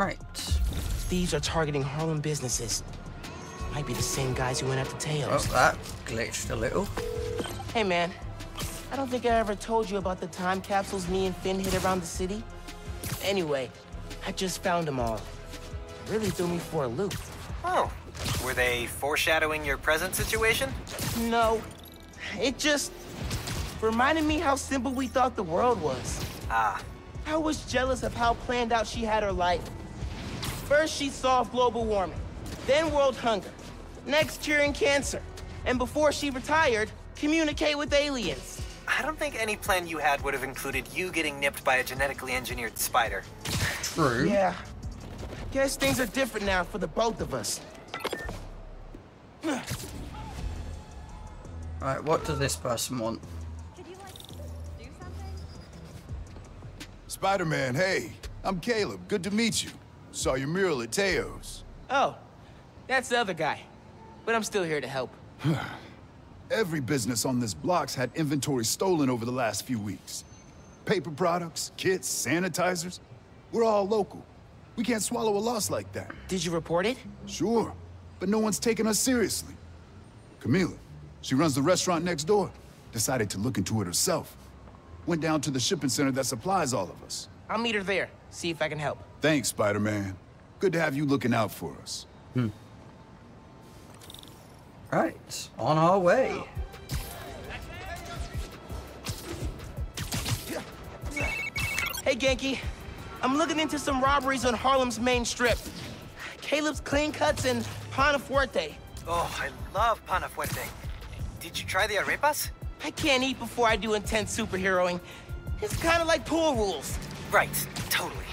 Right. Thieves are targeting Harlem businesses. Might be the same guys who went after Oh, Teos. that glitched a little. Hey, man. I don't think I ever told you about the time capsules me and Phin hid around the city. Anyway, I just found them all. Really threw me for a loop. Oh, were they foreshadowing your present situation? No, it just reminded me how simple we thought the world was. Ah, I was jealous of how planned out she had her life. First, she solved global warming, then world hunger, next, curing cancer, and before she retired, communicate with aliens. I don't think any plan you had would have included you getting nipped by a genetically engineered spider. True. Yeah, guess things are different now for the both of us. Alright, what does this person want? Like. Spider-Man, hey. I'm Caleb. Good to meet you. Saw your mural at Teo's. Oh, that's the other guy. But I'm still here to help. Every business on this block's had inventory stolen over the last few weeks. Paper products, kits, sanitizers. We're all local. We can't swallow a loss like that. Did you report it? Sure, but no one's taking us seriously. Camila, she runs the restaurant next door. Decided to look into it herself. Went down to the shipping center that supplies all of us. I'll meet her there, see if I can help. Thanks, Spider-Man. Good to have you looking out for us. Hmm. Right, on our way. Hey, Ganke. I'm looking into some robberies on Harlem's main strip. Caleb's Clean Cuts and Panafuerte. Oh, I love pana fuerte. Did you try the arepas? I can't eat before I do intense superheroing. It's kind of like pool rules. Right, totally.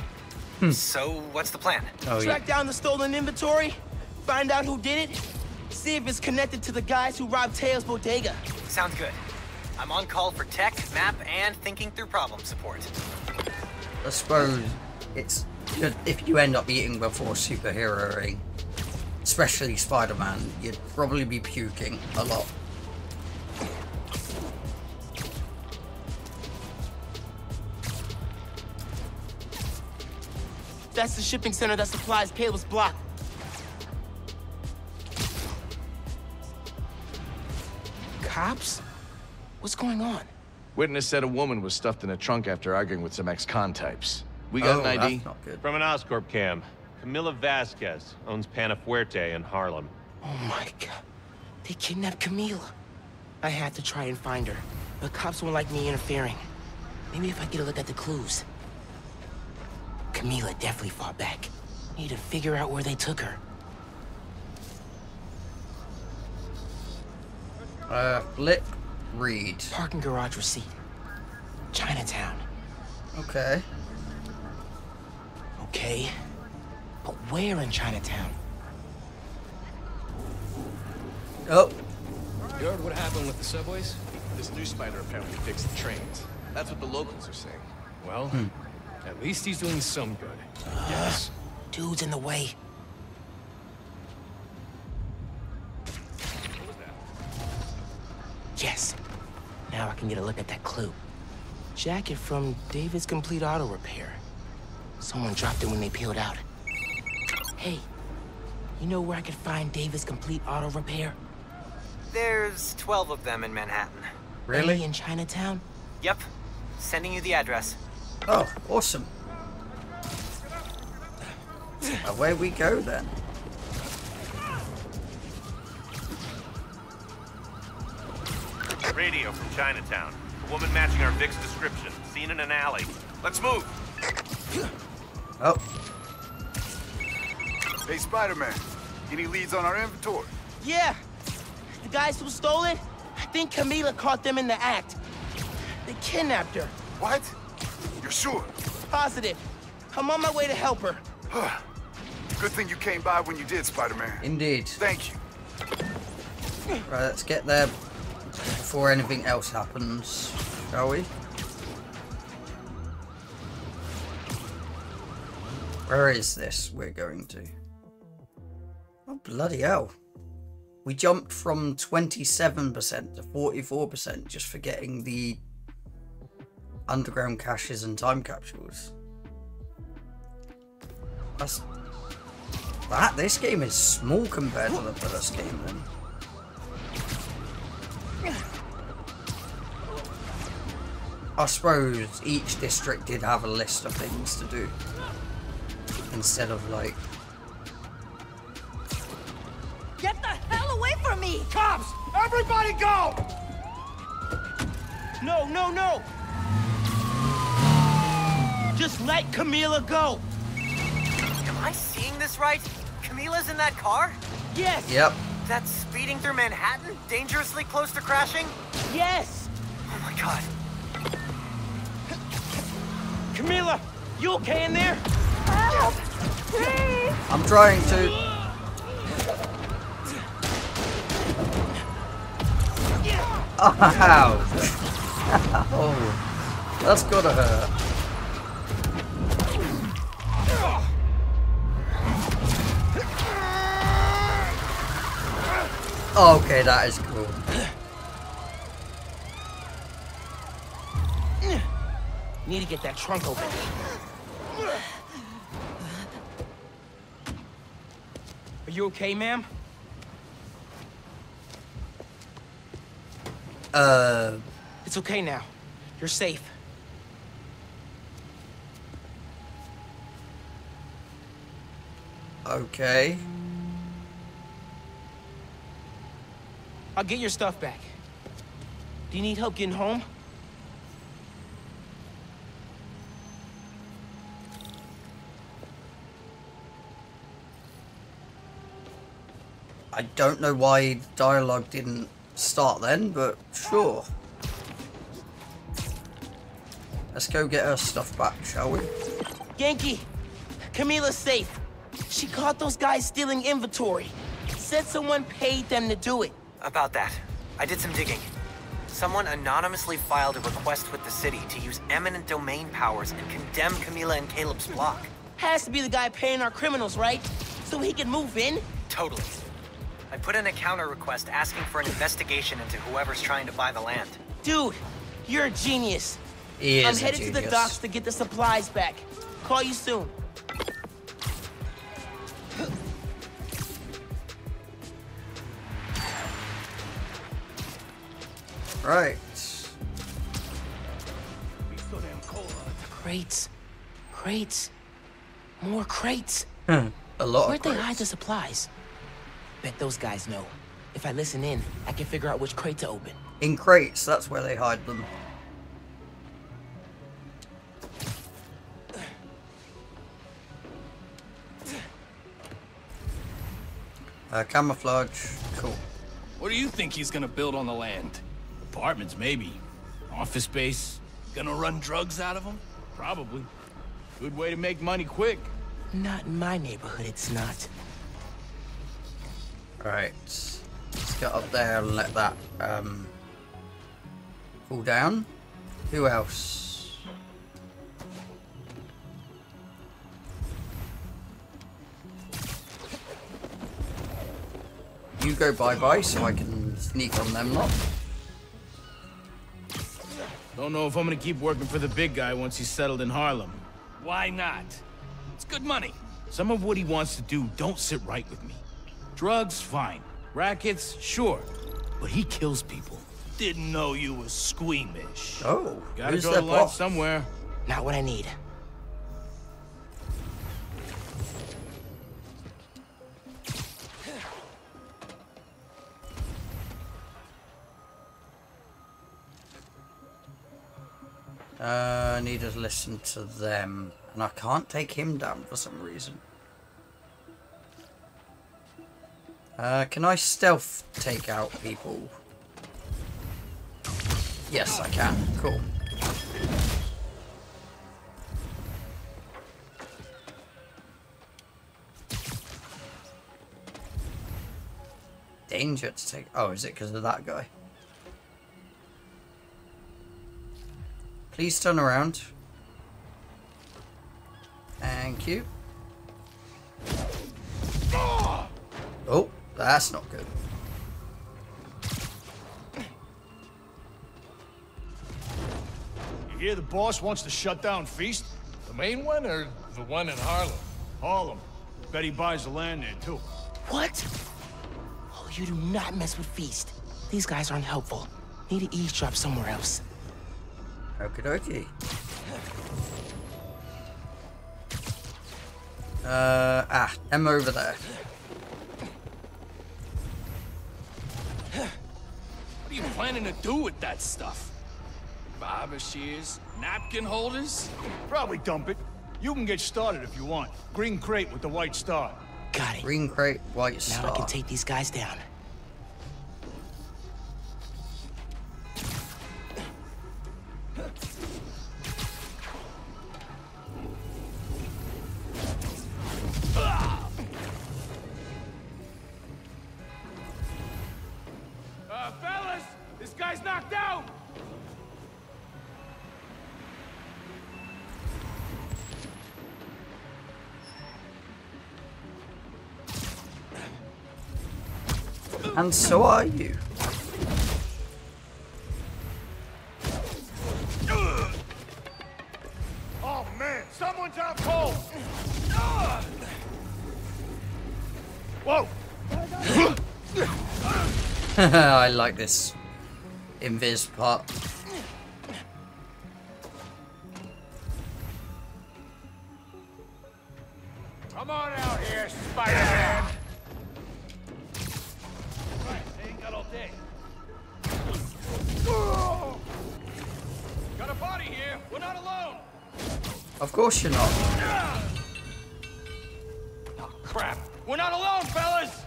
Hmm. So, what's the plan? Oh, yeah. Track down the stolen inventory, find out who did it, see if it's connected to the guys who robbed Teo's bodega. Sounds good. I'm on call for tech, map, and thinking through problem support. I suppose it's good if you end up eating before superheroing, especially Spider-Man, you'd probably be puking a lot. That's the shipping center that supplies Caleb's block. Cops? What's going on? Witness said a woman was stuffed in a trunk after arguing with some ex-con types. We got oh, an ID? that's not good. From an Oscorp cam, Camila Vasquez owns Panafuerte in Harlem. Oh my god. They kidnapped Camila. I had to try and find her, but cops won't like me interfering. Maybe if I get a look at the clues. Camila definitely fought back. Need to figure out where they took her. Uh, Flip, read. Parking garage receipt. Chinatown. Okay. Okay. But where in Chinatown? Oh, You heard what happened with the subways? This new spider apparently fixed the trains. That's what the locals are saying. Well, at least he's doing some good. yes. Dude's in the way. Yes. Now I can get a look at that clue. Jacket from David's Complete Auto Repair. Someone dropped it when they peeled out. Hey, you know where I could find David's Complete Auto Repair? There's 12 of them in Manhattan. really? Any in Chinatown? Yep. Sending you the address. Oh, awesome. Away we go then. Radio from Chinatown. A woman matching our Vic's description. Seen in an alley. Let's move. Oh, Hey, Spider-Man. Any leads on our inventory? Yeah. The guys who stole it, I think Camila caught them in the act. They kidnapped her. What? You're sure? Positive. I'm on my way to help her. Good thing you came by when you did, Spider-Man. indeed. Thank you. Right, let's get there before anything else happens, shall we? Where is this we're going to? Oh, bloody hell. We jumped from 27% to 44% just for getting the underground caches and time capsules. That's that. This game is small compared to the first game. Then. I suppose each district did have a list of things to do instead of like Get the hell away from me! Cops! Everybody go! No, no, no! Just let Camila go! Am I seeing this right? Camila's in that car? Yes! yep That's speeding through Manhattan? Dangerously close to crashing? Yes! Oh my god. Camila, you okay in there? Help! Please! I'm trying to Ouch! oh, that's gotta hurt. Okay, that is cool. Need to get that trunk open. Are you okay, ma'am? Uh, It's okay now. You're safe. okay. I'll get your stuff back. Do you need help getting home? I don't know why dialogue didn't start then, but sure. Let's go get her stuff back, shall we? Ganke, Camila's safe. She caught those guys stealing inventory. Said someone paid them to do it. About that, I did some digging. Someone anonymously filed a request with the city to use eminent domain powers and condemn Camila and Caleb's block. Has to be the guy paying our criminals, right? So he can move in? Totally. I put in a counter request asking for an investigation into whoever's trying to buy the land. Dude, you're a genius. He is I'm is a headed to the docks to get the supplies back. Call you soon. Right. Crates. Crates. More crates. Hmm. a lot Where'd of they hide the supplies? Bet those guys know. If I listen in, I can figure out which crate to open. In crates, that's where they hide them. Uh, camouflage, cool. What do you think he's gonna build on the land? Apartments, maybe. Office space? Gonna run drugs out of them? Probably. Good way to make money quick. Not in my neighborhood, it's not. Right. Let's get up there and let that um, cool down. Who else? You go bye-bye so I can sneak on them lot. Don't know if I'm gonna keep working for the big guy once he's settled in Harlem. Why not? It's good money. Some of what he wants to do don't sit right with me. Drugs, fine. Rackets, sure. But he kills people. Didn't know you was squeamish. Oh, Gotta who's draw their the line somewhere. Not what I need. I need to listen to them. And I can't take him down for some reason. Uh, can I stealth take out people? Yes, I can. Cool. Danger to take. Oh, is it because of that guy? Please turn around. Thank you. Oh, that's not good. You hear the boss wants to shut down Feast? The main one or the one in Harlem? Harlem. Bet he buys the land there, too. What? Oh, you do not mess with Feast. These guys aren't helpful. Need to eavesdrop somewhere else. Okie dokie. Uh, ah, them over there. What are you planning to do with that stuff? Barber shears? Napkin holders? Probably dump it. You can get started if you want. Green crate with the white star. Got it. Green crate, white Now star. Now I can take these guys down. And so are you. Oh, man. Someone's out cold. Whoa. I like this invis part. Course you're not. Oh, crap. We're not alone, fellas.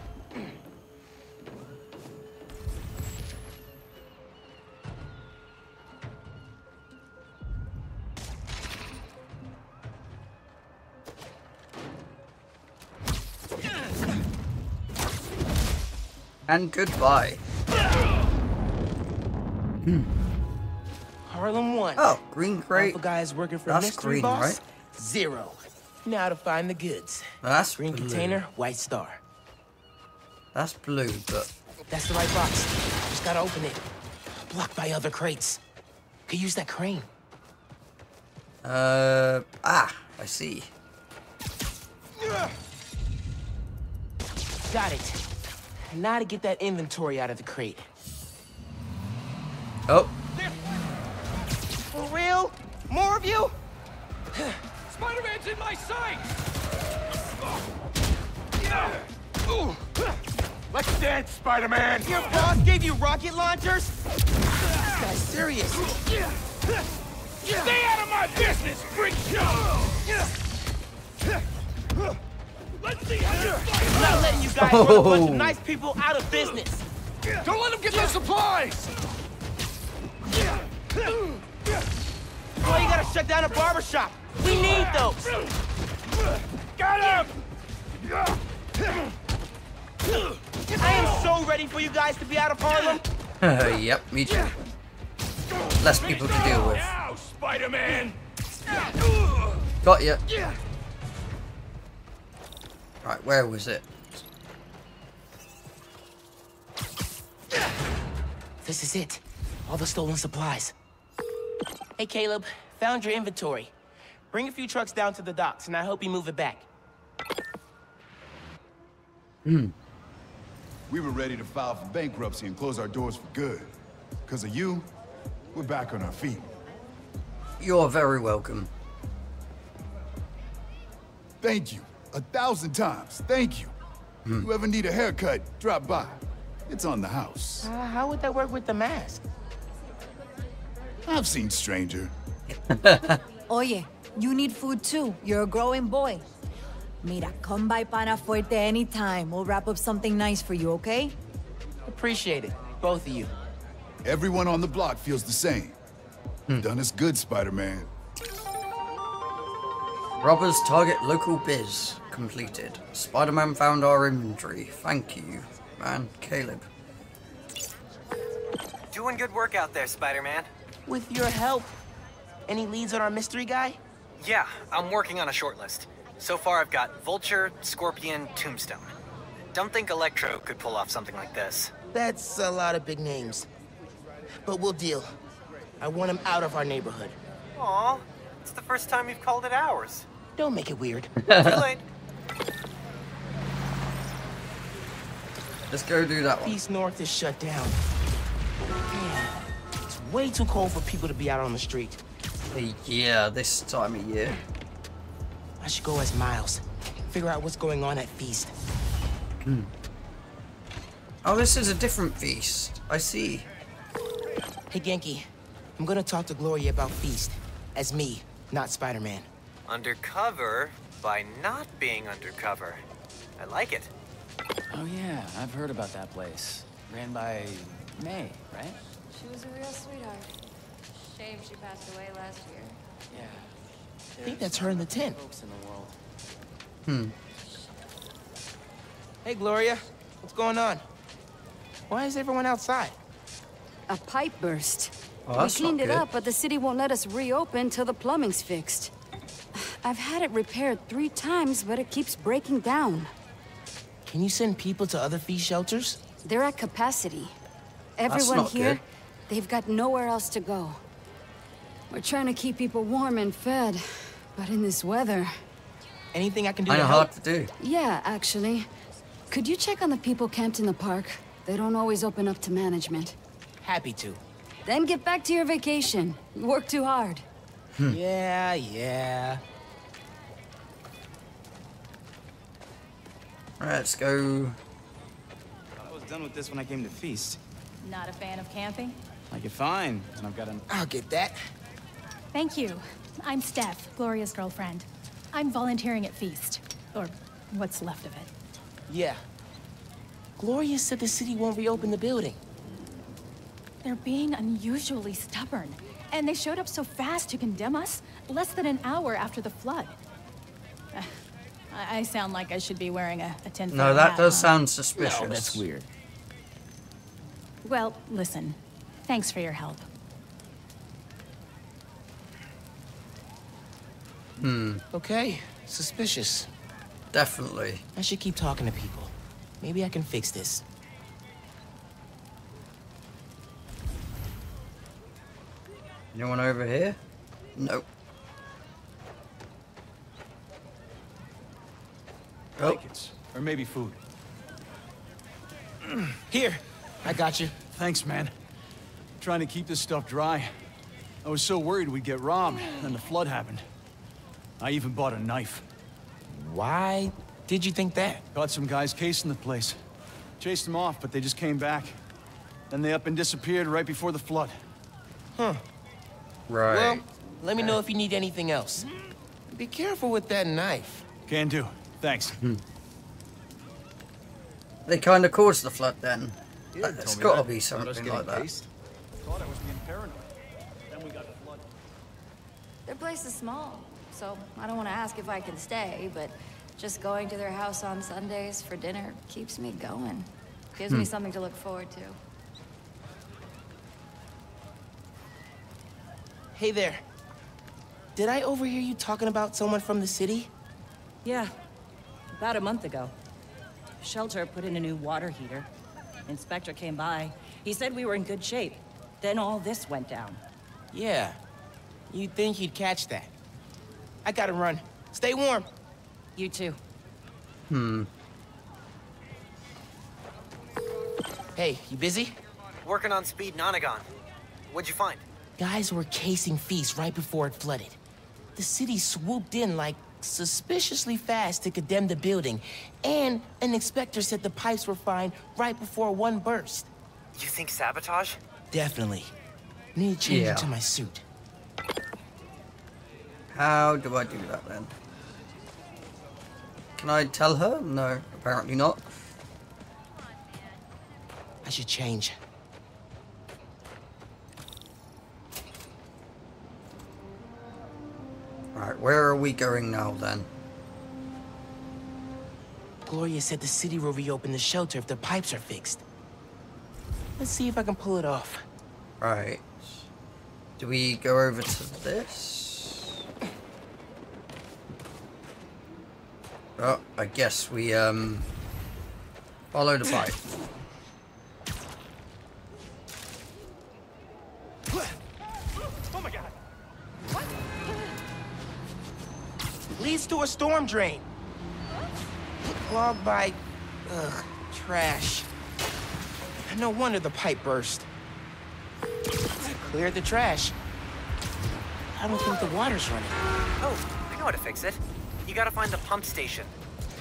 And goodbye. Hmm. Harlem 1. Oh, green crate. Alpha guys working for That's mystery green, boss? right? Zero. Now to find the goods. That's Green blue. container, white star. That's blue, but That's the right box. Just gotta open it. Blocked by other crates. Could use that crane. uh ah, I see. Got it. Now to get that inventory out of the crate. Oh, For real? More of you? Spider-Man's in my sight! Let's dance, Spider-Man. Your boss gave you rocket launchers? This guy's serious. Stay out of my business, freak show! Let's see how you fight! I'm not letting you guys run a bunch Oh. of nice people out of business. Don't let him get those supplies! Why you gotta shut down a barbershop? We need those. Got him. I am so ready for you guys to be out of Harlem. yep, me too. Less people to deal with. Now, Spider-Man. Got you. Right, where was it? This is it. All the stolen supplies. Hey, Caleb. Found your inventory. Bring a few trucks down to the docks, and I hope you move it back. Hmm. We were ready to file for bankruptcy and close our doors for good. Because of you, we're back on our feet. You're very welcome. Thank you. A thousand times. Thank you. You ever need a haircut, drop by. It's on the house. Uh, how would that work with the mask? I've seen stranger. Oye, you need food too. You're a growing boy. Mira, come by Pana Fuerte anytime. We'll wrap up something nice for you, okay? Appreciate it, both of you. Everyone on the block feels the same. Hmm. Done us good, Spider-Man. Robbers target local biz. Completed. Spider-Man found our inventory. Thank you, man. Caleb. Doing good work out there, Spider-Man. With your help. Any leads on our mystery guy? Yeah, I'm working on a short list. So far I've got Vulture, Scorpion, Tombstone. Don't think Electro could pull off something like this. That's a lot of big names. But we'll deal. I want him out of our neighborhood. Aw, it's the first time you've called it ours. Don't make it weird. Let's go do that one. East North is shut down. Damn, it's way too cold for people to be out on the street. Yeah, this time of year. I should go as Miles. Figure out what's going on at Feast. Hmm. Oh, this is a different feast. I see. Hey, Ganke. I'm gonna talk to Gloria about Feast. As me, not Spider-Man. Undercover by not being undercover. I like it. Oh yeah, I've heard about that place. Ran by May, right? She was a real sweetheart. Shame she passed away last year. Yeah. I think that's her in the tent. Folks in the world. Hmm. Hey, Gloria. What's going on? Why is everyone outside? A pipe burst. Oh, we that's not cleaned it up, but the city won't let us reopen till the plumbing's fixed. I've had it repaired three times, but it keeps breaking down. Can you send people to other Feast shelters? They're at capacity. Everyone not here, good. they've got nowhere else to go. We're trying to keep people warm and fed, but in this weather... Anything I can do I to know help? hard to do. Yeah, actually. Could you check on the people camped in the park? They don't always open up to management. Happy to. Then get back to your vacation. You work too hard. Hmm. Yeah, yeah. Right, let's go. I was done with this when I came to Feast. Not a fan of camping? Like it fine, and I've got an... I'll get that. Thank you. I'm Steph, Gloria's girlfriend. I'm volunteering at Feast. Or what's left of it. Yeah. Gloria said the city won't reopen the building. They're being unusually stubborn. And they showed up so fast to condemn us, less than an hour after the flood. Uh, I I sound like I should be wearing a, a tin No, that does sound suspicious. No, that's weird. Well, listen. Thanks for your help. Hmm, Okay, suspicious. definitely. I should keep talking to people. Maybe I can fix this. Anyone over here? Nope. Oh, Blankets. Or maybe food. Here, I got you. Thanks, man. Trying to keep this stuff dry. I was so worried we'd get robbed, then the flood happened. I even bought a knife. Why did you think that? Got some guys casing the place. Chased them off, but they just came back. Then they up and disappeared right before the flood. Huh. right. Well, let me know if you need anything else. Be careful with that knife. Can do. Thanks. Hmm. they kind of caused the flood then. Yeah, it's told got to be something like that. cased. Thought I was being paranoid. Then we got the flood. Their place is small, so I don't want to ask if I can stay, but just going to their house on Sundays for dinner keeps me going. Gives me Hmm. something to look forward to. Hey there. Did I overhear you talking about someone from the city? Yeah, about a month ago. Shelter put in a new water heater. Inspector came by. He said we were in good shape. Then all this went down. Yeah. You'd think he'd catch that. I gotta run. Stay warm. You too. Hmm. Hey, you busy? Working on Speed Nonagon. What'd you find? Guys were casing Feast right before it flooded. The city swooped in like suspiciously fast to condemn the building, and an inspector said the pipes were fine right before one burst. You think sabotage? Definitely. Need to change Yeah. into my suit. How do I do that then? Can I tell her? No, apparently not. I should change. Right, where are we going now then? Gloria said the city will reopen the shelter if the pipes are fixed. Let's see if I can pull it off. Right. Do we go over to this? Oh, I guess we, um, follow the pipe. Oh my god! Leads to a storm drain. Clogged by, ugh, trash. No wonder the pipe burst. Cleared the trash. I don't think the water's running. Oh, I know how to fix it. You gotta find the pump station.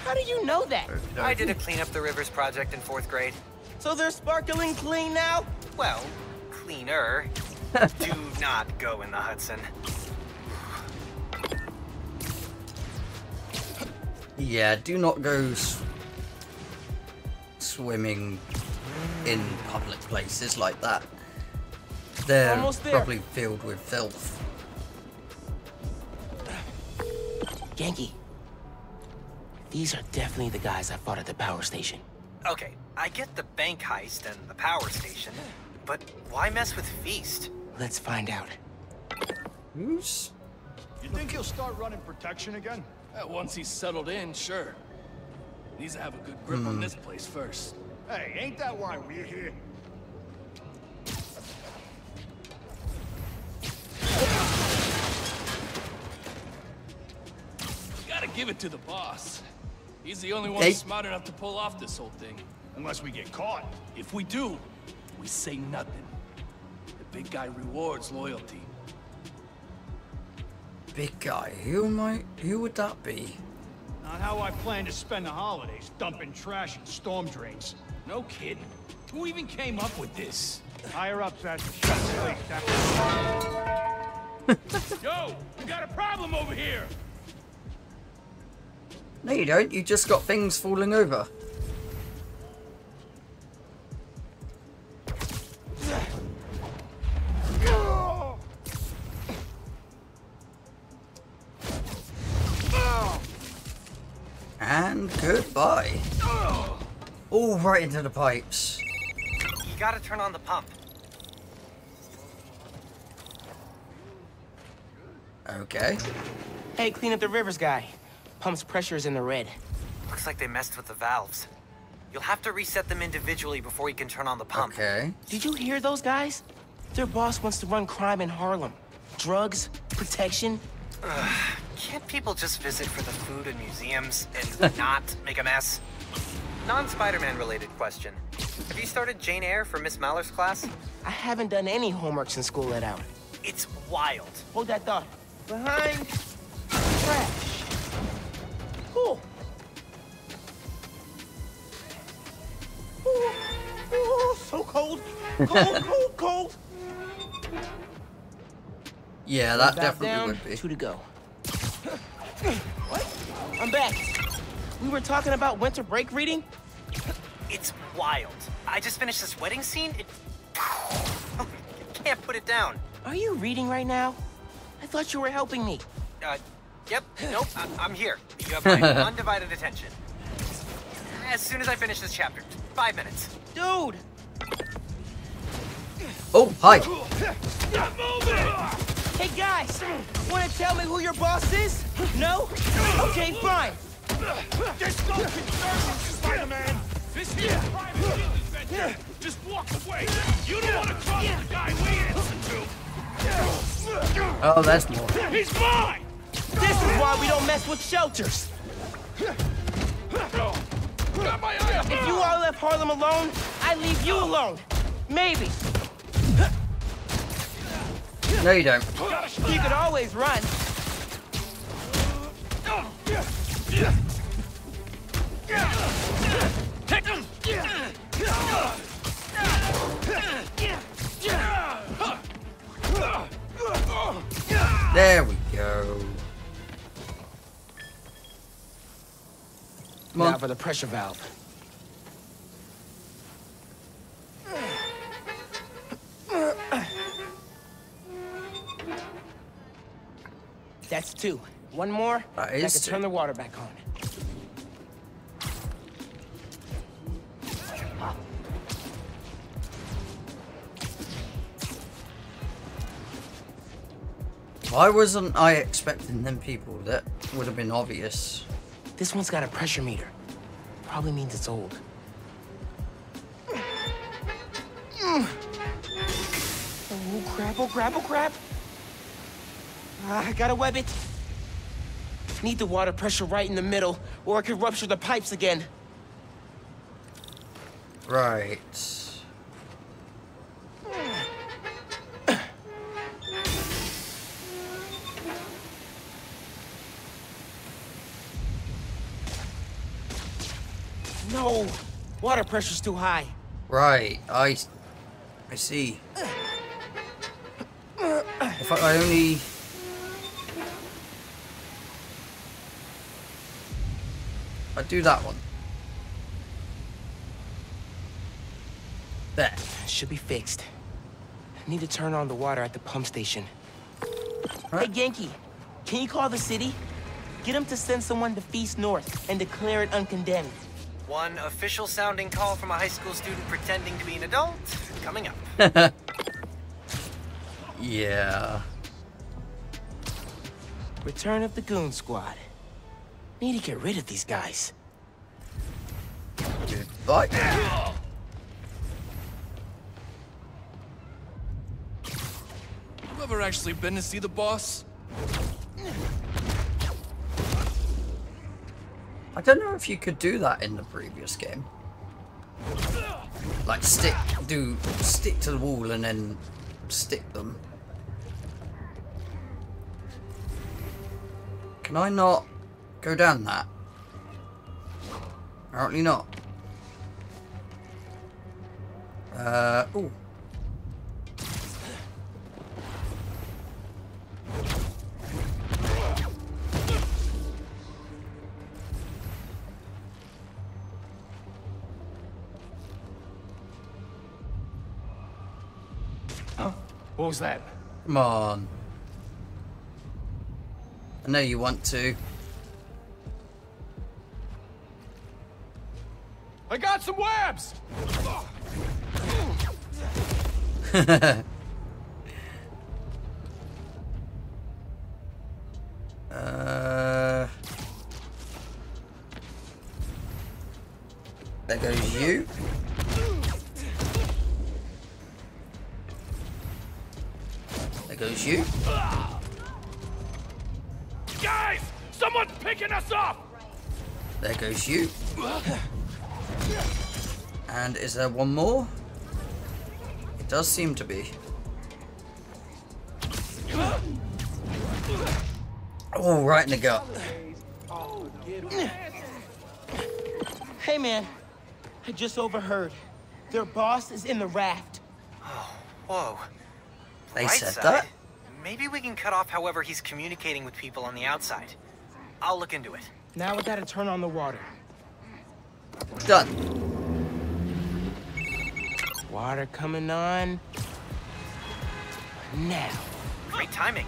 How do you know that? I did a clean up the rivers project in fourth grade. So they're sparkling clean now? Well, cleaner. Do not go in the Hudson. Yeah, do not go s- swimming in public places like that. They're probably filled with filth. Ganke. These are definitely the guys I fought at the power station. Okay, I get the bank heist and the power station, but why mess with Feast? Let's find out. Who's? You think he'll start running protection again? Uh, once he's settled in, sure. Needs to have a good grip on Hmm. this place first. Hey, ain't that why we're here? Gotta give it to the boss. He's the only one Hey. smart enough to pull off this whole thing. Unless we get caught. If we do, we say nothing. The big guy rewards loyalty. Big guy. Who might? Who would that be? Not how I plan to spend the holidays, dumping trash in storm drains. No kidding. Who even came up with this? Higher ups as the shut the place down. Yo, we got a problem over here. No, you don't. You just got things falling over. And goodbye. All right into the pipes. You gotta turn on the pump. Okay. Hey, clean up the rivers guy. Pump's pressure is in the red. Looks like they messed with the valves. You'll have to reset them individually before you can turn on the pump. Okay. Did you hear those guys? Their boss wants to run crime in Harlem. Drugs, protection. Can't people just visit for the food and museums and not make a mess? Non-Spider-Man related question. Have you started Jane Eyre for Miss Maller's class? I haven't done any homework since school let out. It's wild. Hold that thought. Behind trash. Cool. Ooh, ooh, so cold. Cold, cold, cold. Yeah, that Back definitely down, would be. Two to go. what? I'm back. We were talking about winter break reading? It's wild. I just finished this wedding scene. It... Can't put it down. Are you reading right now? I thought you were helping me. Uh, yep. Nope. I- I'm here. You have my undivided attention. As soon as I finish this chapter. Five minutes. Dude! Oh, hi. Hey guys! Wanna tell me who your boss is? No? Okay, fine. Just go Spider-Man. This here is private business venture. Just walk away. You don't want to cross the guy we answer to. Oh, that's more. He's mine. Why we don't mess with shelters. Got my eye If you all left Harlem alone, I leave you alone. Maybe. No, you don't. You could always run. There we Now for the pressure valve. That's two. One more, and I can turn the water back on. Why wasn't I expecting them people? That would have been obvious. This one's got a pressure meter. Probably means it's old. Oh crap, oh crap, oh crap. Ah, I gotta web it. Need the water pressure right in the middle, or it could rupture the pipes again. Right. No! Water pressure's too high. Right, I, I see. If I only... I do that one. There. Should be fixed. I Need to turn on the water at the pump station. Hey, Ganke, can you call the city? Get them to send someone to Feast North and declare it uncondemned. One official sounding call from a high school student pretending to be an adult coming up. Yeah. Return of the Goon Squad. Need to get rid of these guys. Goodbye. You ever actually been to see the boss? I don't know if you could do that in the previous game. Like stick, do stick to the wall and then stick them. Can I not go down that? Apparently not. Uh, oh. What was that? Come on. I know you want to. I got some webs! you. And is there one more? It does seem to be. Oh, right in the gut. Hey, man. I just overheard. Their boss is in the raft. Oh, whoa. They Right said side? that? Maybe we can cut off however he's communicating with people on the outside. I'll look into it. Now we gotta turn on the water. Done. Water coming on. Now. Great timing.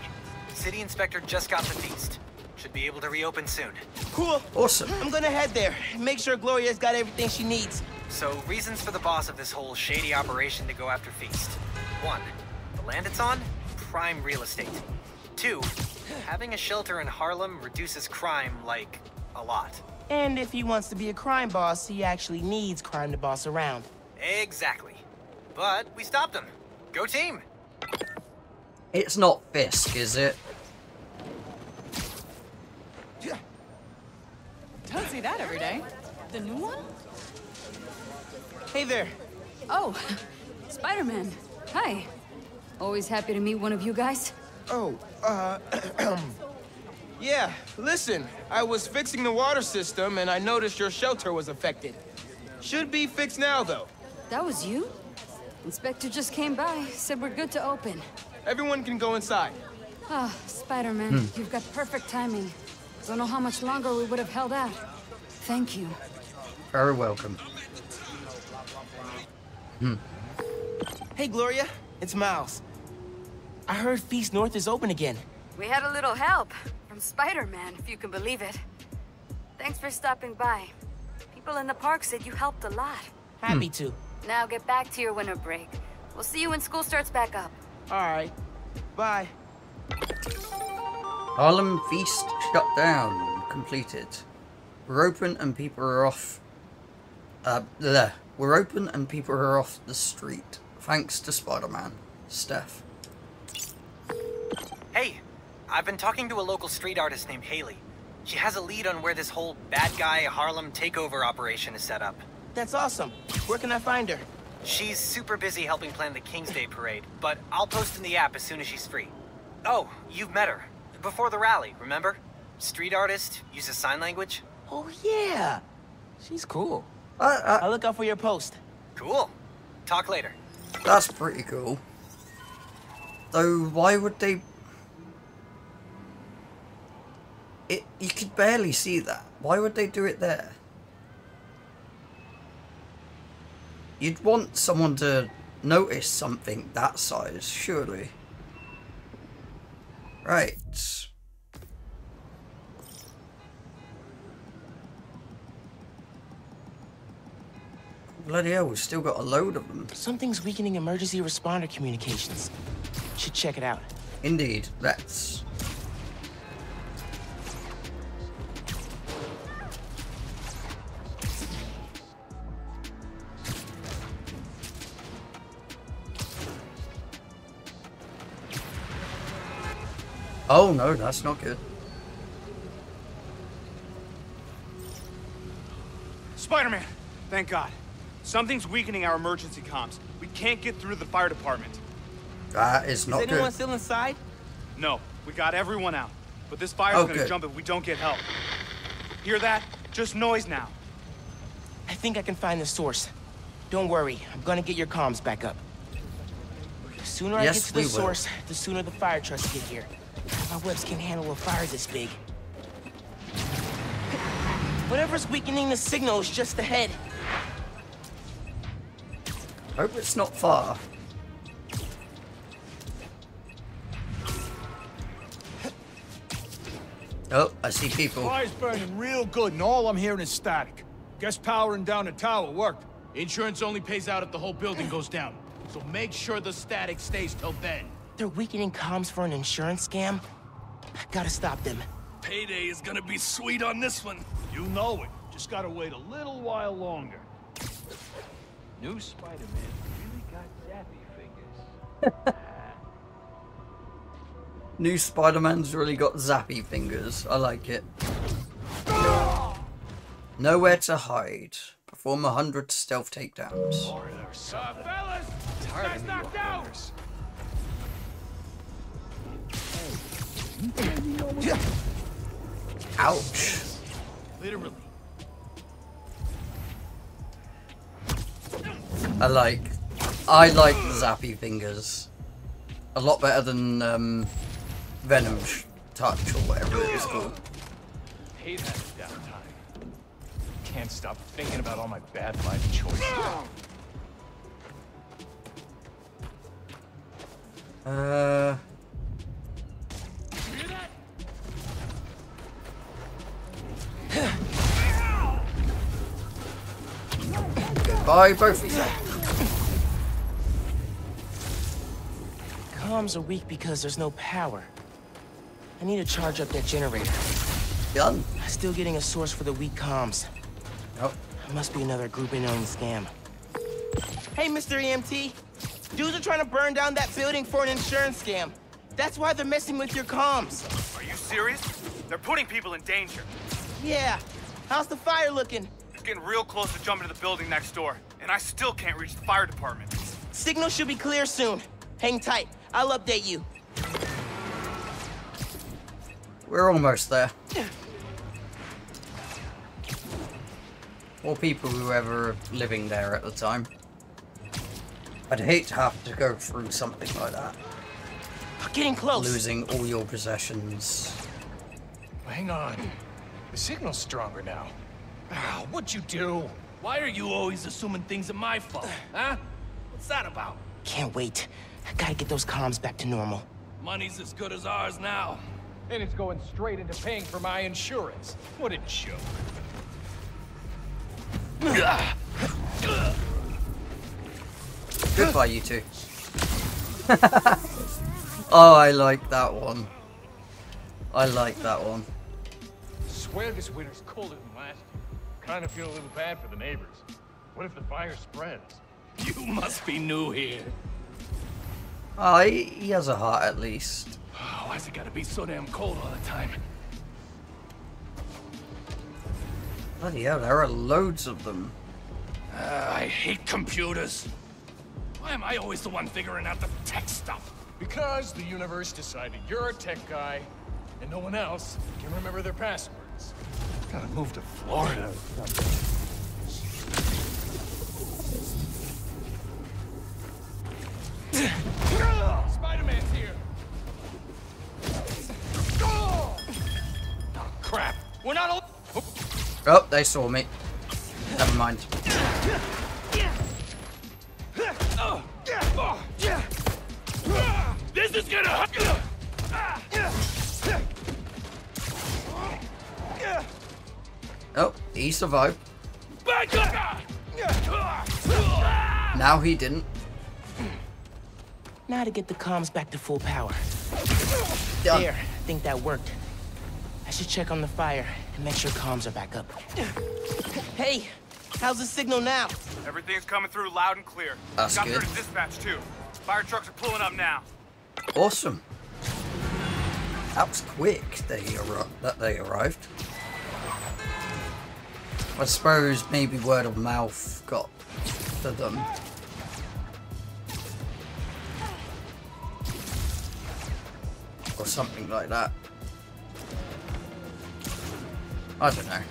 City inspector just got the feast. Should be able to reopen soon. Cool. Awesome. I'm gonna head there. Make sure Gloria's got everything she needs. So, reasons for the boss of this whole shady operation to go after Feast. One, the land it's on, prime real estate. Two, having a shelter in Harlem reduces crime, like, a lot. And if he wants to be a crime boss, he actually needs crime to boss around. Exactly. But we stopped him. Go team! It's not Fisk, is it? Don't see that every day. The new one? Hey there. Oh, Spider-Man. Hi. Always happy to meet one of you guys. Oh, uh, yeah, listen, I was fixing the water system and I noticed your shelter was affected. Should be fixed now, though. That was you? Inspector just came by, said we're good to open. Everyone can go inside. Ah, Spider-Man, Hmm. you've got perfect timing. Don't know how much longer we would have held out. Thank you. Very welcome. Hmm. Hey, Gloria, it's Miles. I heard Feast North is open again. We had a little help from Spider-Man, if you can believe it. Thanks for stopping by. People in the park said you helped a lot. Happy to. Now get back to your winter break. We'll see you when school starts back up. All right. Bye. Harlem Feast shut down. Completed. We're open and people are off. Uh, bleh. We're open and people are off the street. Thanks to Spider-Man. Steph. Hey, I've been talking to a local street artist named Hailey. She has a lead on where this whole bad guy Harlem takeover operation is set up. That's awesome. Where can I find her? She's super busy helping plan the King's Day parade, but I'll post in the app as soon as she's free. Oh, you've met her. Before the rally, remember? Street artist, uses sign language. Oh, yeah. She's cool. Uh, uh, I'll look out for your post. Cool. Talk later. That's pretty cool. Though, why would they... It, you could barely see that. Why would they do it there? You'd want someone to notice something that size, surely. Right. Bloody hell, we've still got a load of them. Something's weakening emergency responder communications. Should check it out. Indeed, let's. Oh no, that's not good. Spider-Man! Thank God. Something's weakening our emergency comms. We can't get through the fire department. That is not good. Is anyone good. still inside? No, we got everyone out. But this fire's Oh, gonna good. jump if we don't get help. Hear that? Just noise now. I think I can find the source. Don't worry, I'm gonna get your comms back up. The sooner I get to the we will. source, the sooner the fire trucks get here. My webs can't handle a fire this big. Whatever's weakening the signal is just ahead. Hope it's not far. Oh, I see people. Fire's burning real good, and all I'm hearing is static. Guess powering down the tower worked. Insurance only pays out if the whole building goes down. So make sure the static stays till then. They're weakening comms for an insurance scam? I gotta stop them. Payday is gonna be sweet on this one. You know it. Just gotta wait a little while longer. New Spider-Man really got zappy fingers. New Spider-Man's really got zappy fingers. I like it. Nowhere to hide. Perform a hundred stealth takedowns. Uh, fellas! Guy's knocked out! Ouch. Literally. I like. I like the zappy fingers. A lot better than um, Venom Touch or whatever it was called. Downtime. Can't stop thinking about all my bad life choices. Uh. Goodbye, both of you. Comms are weak because there's no power. I need to charge up that generator. Done. Still getting a source for the weak comms. Oh. Must be another group in on the scam. Hey, Mr. EMT. Dudes are trying to burn down that building for an insurance scam. That's why they're messing with your comms. Are you serious? They're putting people in danger. Yeah. How's the fire looking? It's getting real close to jumping to the building next door, and I still can't reach the fire department. Signal should be clear soon. Hang tight. I'll update you. We're almost there. Or people who were living there at the time. I'd hate to have to go through something like that. Getting close. Losing all your possessions. Hang on. The signal's stronger now. Ah, what'd you do? Why are you always assuming things are my fault, huh? What's that about? Can't wait. I gotta get those comms back to normal. Money's as good as ours now. And it's going straight into paying for my insurance. What a joke. Goodbye, you two. oh, I like that one. I like that one. Swear this winter's colder than last year. Kind of feel a little bad for the neighbors. What if the fire spreads? You must be new here. Oh, he, he has a heart at least. Oh, why's it gotta be so damn cold all the time? Bloody hell, there are loads of them. Ah, I hate computers. Why am I always the one figuring out the tech stuff? Because the universe decided you're a tech guy, and no one else can remember their passwords. Gotta move to Florida. Spider-Man's here! Oh, crap! We're not Oh, they saw me. Never mind. He survived. Now he didn't. Now to get the comms back to full power. Done. There, I think that worked. I should check on the fire and make sure comms are back up. Hey, how's the signal now? Everything's coming through loud and clear. That's Got good. through to dispatch, too. Fire trucks are pulling up now. Awesome. That was quick they arri- that they arrived. I suppose maybe word of mouth got to them. Or something like that. I don't know.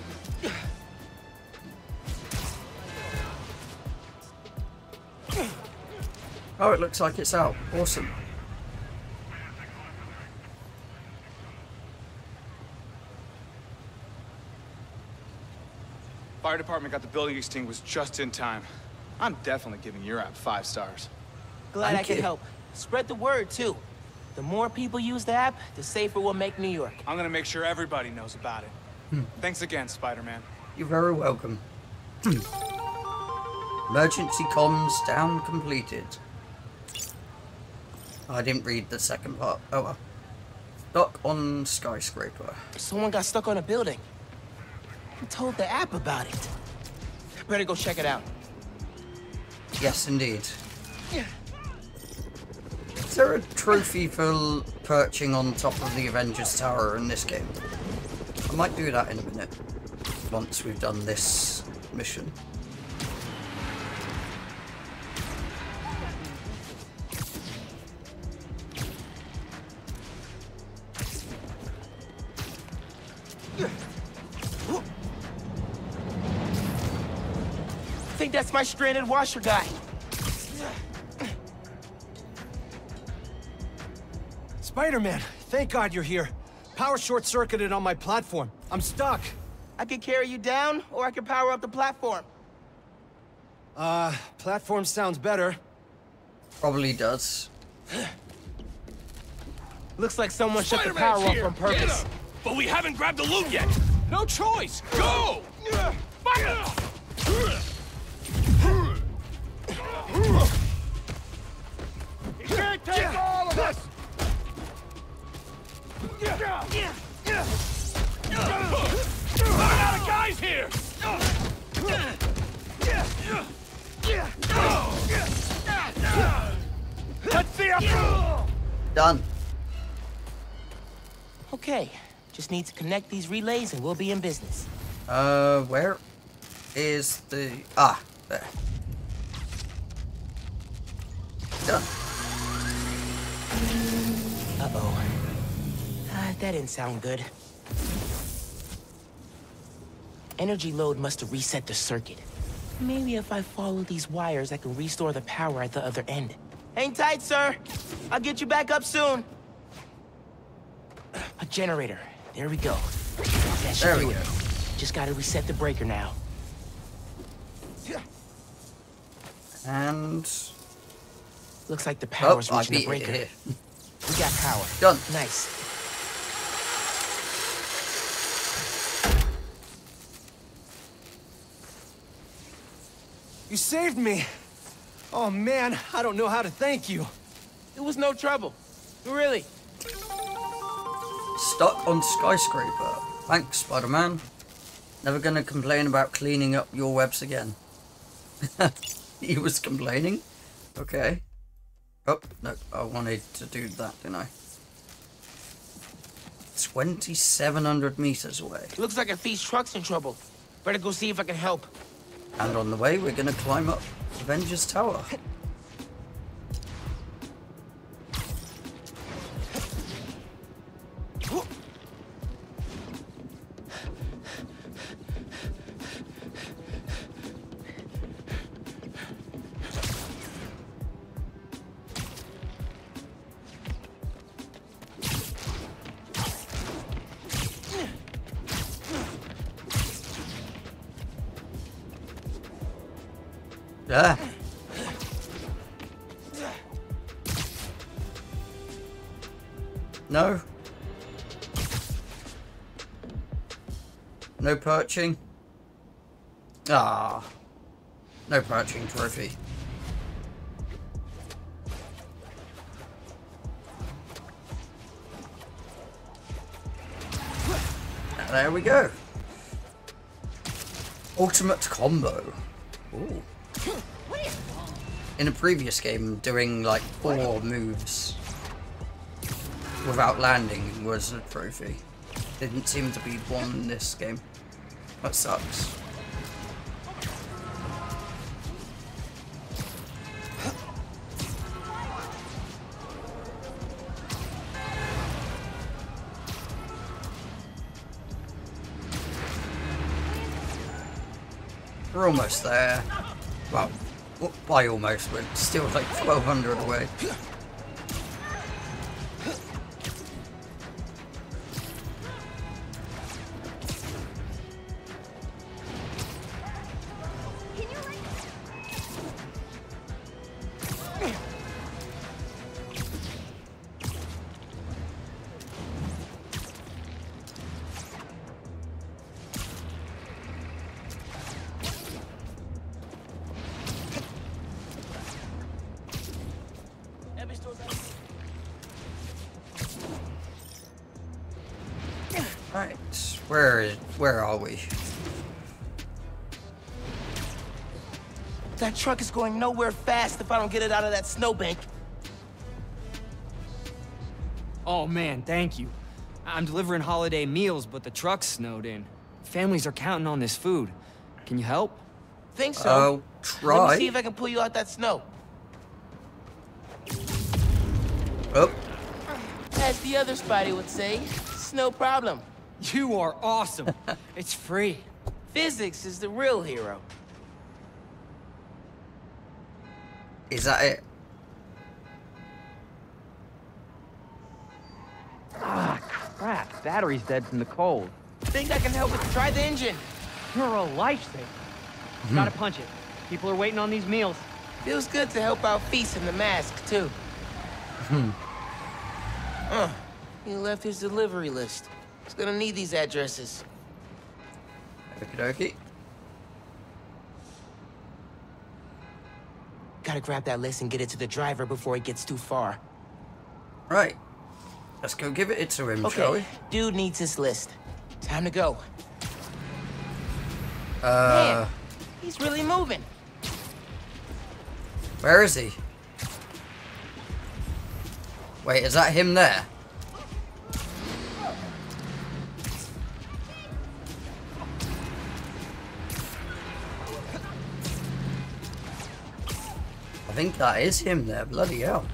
Oh, it looks like it's out. Awesome. Fire department got the building extinguished just in time. I'm definitely giving your app five stars. Glad I Thank could help. Spread the word, too. The more people use the app, the safer we'll make New York. I'm gonna make sure everybody knows about it. Hmm. Thanks again, Spider-Man. You're very welcome. Emergency comms down completed. I didn't read the second part. Oh well. Stuck on skyscraper. Someone got stuck on a building. Who told the app about it? Better go check it out. Yes, indeed. Is there a trophy for perching on top of the Avengers Tower in this game? I might do that in a minute. Once we've done this mission. Think that's my stranded washer guy. Spider-Man, thank God you're here. Power short-circuited on my platform. I'm stuck. I could carry you down, or I could power up the platform. Uh, platform sounds better. Probably does. Looks like someone shut the power off on purpose. But we haven't grabbed the loot yet. No choice. Go! Fire! Done. Okay, just need to connect these relays and we'll be in business. Uh, where is the... Ah, there. Done. Uh-oh. Ah, that didn't sound good. Energy load must have reset the circuit. Maybe if I follow these wires, I can restore the power at the other end. Hang tight, sir. I'll get you back up soon. A generator. There we go. That There do we it. go. Just gotta reset the breaker now. And... Looks like the oh, power's Oh, I reaching the beat it breaker. We got power. Done. Nice. You saved me. Oh man, I don't know how to thank you. It was no trouble. Really. Stuck on skyscraper. Thanks, Spider-Man. Never gonna complain about cleaning up your webs again. he was complaining? Okay. Oh, no, I wanted to do that, didn't I? 2,700 meters away. Looks like a thief's truck's in trouble. Better go see if I can help. And on the way, we're gonna climb up Avengers Tower. No? No perching? Ah. No perching trophy. There we go. Ultimate combo. Ooh. In a previous game, doing like four moves without landing was a trophy. Didn't seem to be one in this game. That sucks. We're almost there. Well, by almost, we're still like 1200 away. Truck is going nowhere fast if I don't get it out of that snowbank. Oh man, thank you. I'm delivering holiday meals, but the truck's snowed in. Families are counting on this food. Can you help? Think so? Oh, Let try. me see if I can pull you out that snow. Oh. As the other Spidey would say, it's no problem. You are awesome. it's free. Physics is the real hero. Is that it? Ah, crap. Battery's dead from the cold. Think I can help with try the engine. You're a lifesaver. Hmm. Gotta punch it. People are waiting on these meals. Feels good to help out Feast in the mask, too. Hmm. Huh. He left his delivery list. He's gonna need these addresses. Okie dokie. Gotta grab that list and get it to the driver before he gets too far. Right. Let's go give it to him, shall we? Okay, dude needs his list. Time to go. Uh, Man, he's really moving. where is he? Wait, is that him there? I think that is him there, bloody hell.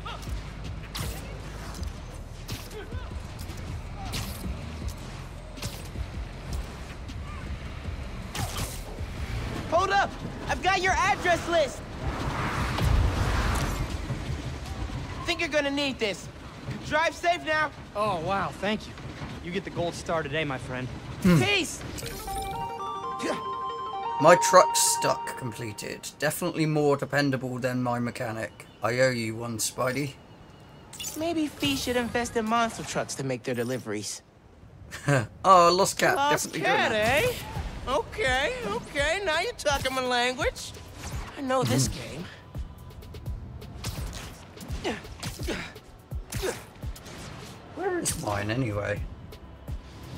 Hold up! I've got your address list! Think you're gonna need this. Drive safe now. Oh, wow. Thank you. You get the gold star today, my friend. Peace! Hmm. My truck's stuck completed. Definitely more dependable than my mechanic. I owe you one, Spidey. Maybe Fee should invest in monster trucks to make their deliveries. oh, Lost Cat. Lost definitely cat, eh? Okay, okay, now you're talking my language. I know this mm. game. Where is mine anyway?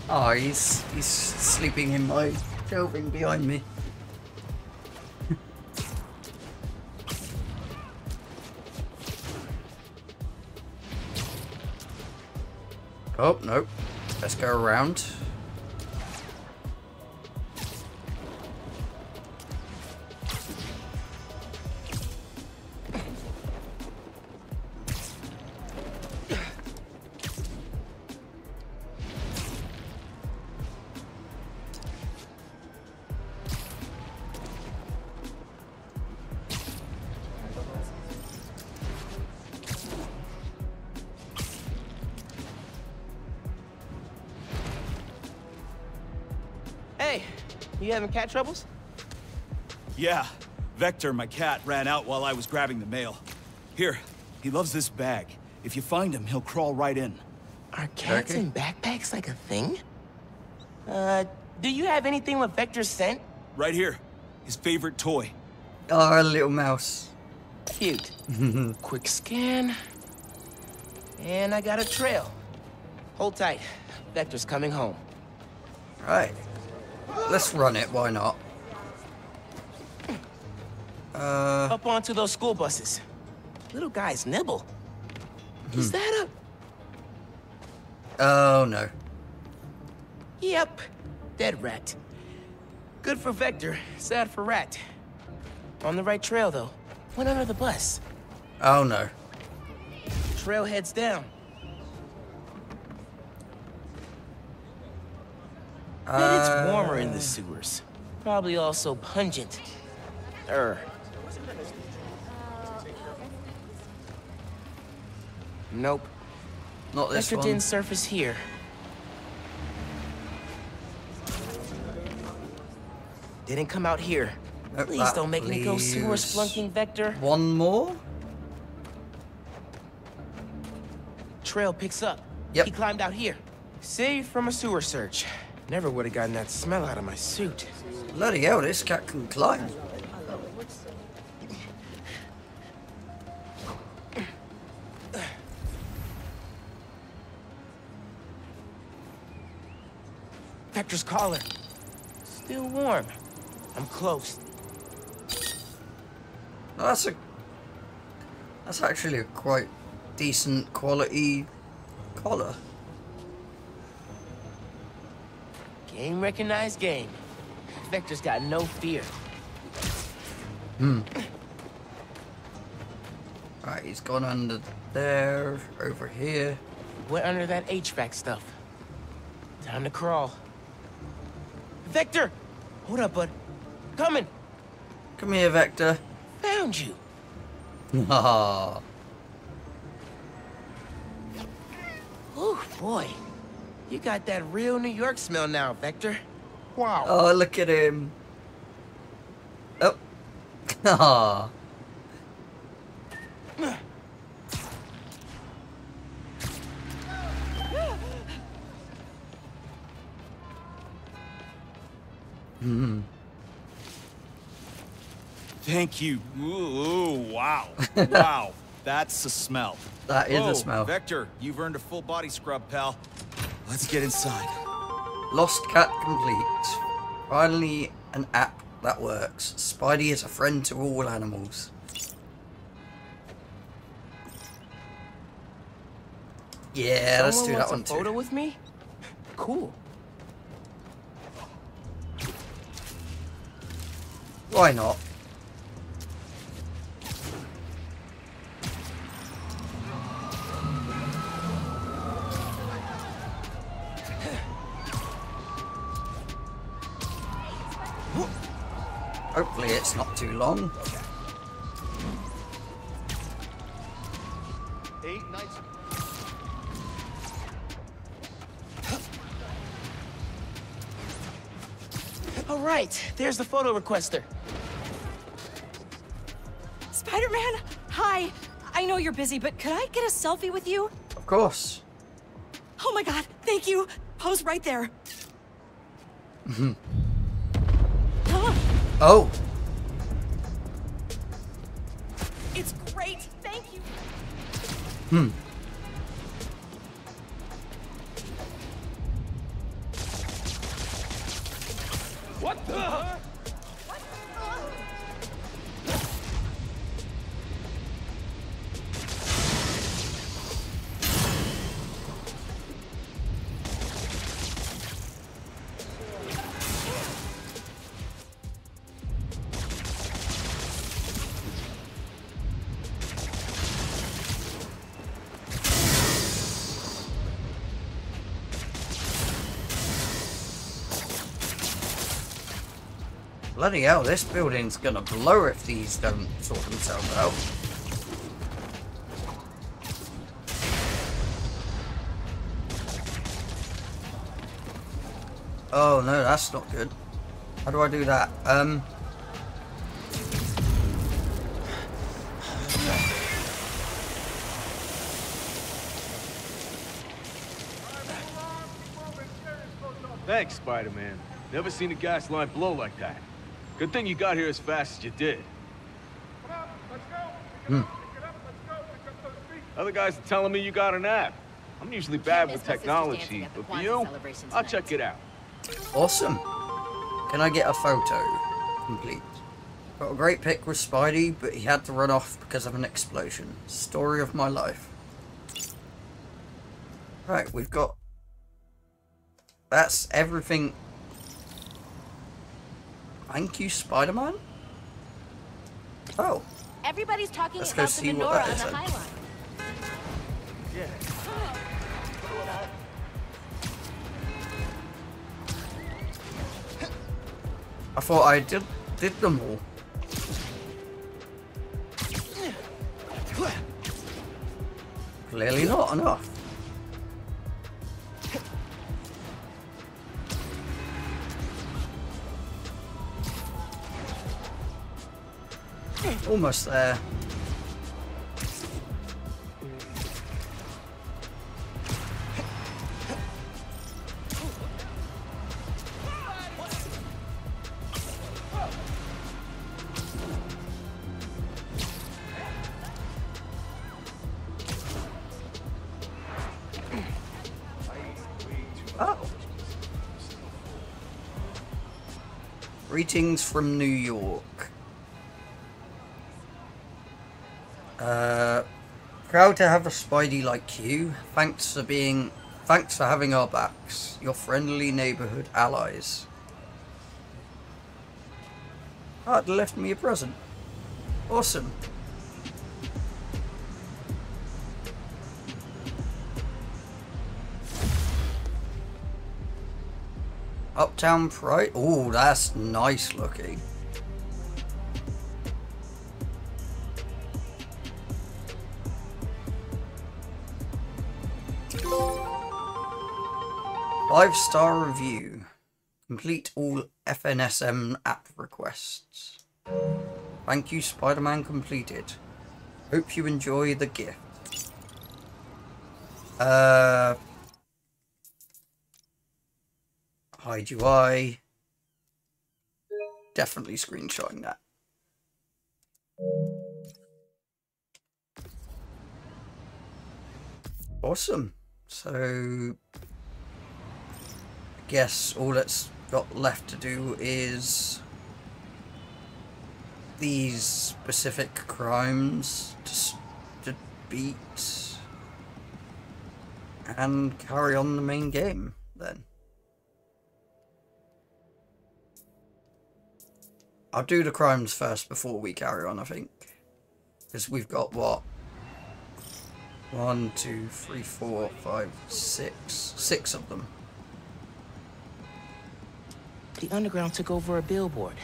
Oh, he's he's sleeping in my shelving behind me. Oh, no. Let's go around. You having cat troubles? Yeah, Vector, my cat, ran out while I was grabbing the mail. Here, he loves this bag. If you find him, he'll crawl right in. Are cats in backpacks like a thing? Uh, do you have anything with Vector's scent? Right here. His favorite toy. Oh, a little mouse. Cute. Quick scan. And I got a trail. Hold tight. Vector's coming home. Right. Let's run it, why not? Uh, Up onto those school buses. Little guys nibble. Is that a... oh no. Yep. Dead rat. Good for Vector, sad for Rat. On the right trail, though. Went under the bus. Oh no. Trail heads down. Bet it's warmer in the sewers. Probably also pungent. Er. Nope. Not this Vector one. didn't surface here. Didn't come out here. Nope, Please that don't make me go sewer splunking Vector. One more? Trail picks up. Yep. He climbed out here. Saved from a sewer search. Never would have gotten that smell out of my suit. Bloody hell, this cat can climb. Vector's collar. Still warm. I'm close. That's a. That's actually a quite decent quality collar. Game recognized game. Vector's got no fear. Hmm. Right, he's gone under there, over here. Went under that HVAC stuff. Time to crawl. Vector! Hold up, bud. Coming! Come here, Vector. Found you. Ah, Oh, boy. You got that real New York smell now, Vector. Wow. oh, look at him. Oh. Ah. Hmm. Thank you. Ooh, wow. wow. That's the smell. That is a smell. Vector, you've earned a full body scrub, pal. Let's get inside. Lost cat complete. Finally, an app that works. Spidey is a friend to all animals. Yeah, let's do that one too. photo with me? Cool. Why not? Long. Eight nights. All right, there's the photo requester. Spider-Man, hi. I know you're busy, but could I get a selfie with you? Of course. Oh my god, thank you. Pose right there. Mhm. Ah, oh, hmm. Bloody hell, this building's gonna blow if these don't sort themselves out. Oh no, that's not good. How do I do that? Um... Thanks, Spider-Man. Never seen a gas line blow like that. Good thing you got here as fast as you did. Hmm. Other guys are telling me you got an app. I'm usually bad with technology, but for you, I'll check it out. Awesome. Can I get a photo? Complete. Got a great pic with Spidey, but he had to run off because of an explosion. Story of my life. Right, we've got... That's everything. Thank you, Spider-Man? Oh. Everybody's talking Let's go about the see what menorah on the. High Line. Yeah. I thought I did did them all. Clearly not enough. Almost there. Oh. Greetings from New York. Proud to have a Spidey like you. Thanks for being, thanks for having our backs. Your friendly neighborhood allies. Ah, they left me a present. Awesome. Uptown Pride. Oh, that's nice looking. Five star review. Complete all FNSM app requests. Thank you, Spider Man completed. Hope you enjoy the gift. Uh. Hide UI. Definitely screenshotting that. Awesome. So, guess all that's got left to do is these specific crimes to, to beat and carry on the main game then. I'll do the crimes first before we carry on, I think. Because we've got what? One, two, three, four, five, six. Six of them. The underground took over a billboard.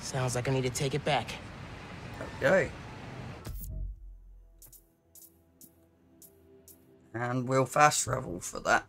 Sounds like I need to take it back. Okay. And we'll fast travel for that.